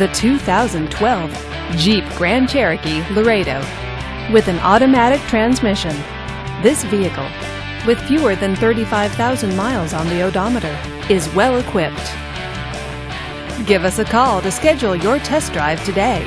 the 2012 Jeep Grand Cherokee Laredo. With an automatic transmission, this vehicle, with fewer than 35,000 miles on the odometer, is well equipped. Give us a call to schedule your test drive today.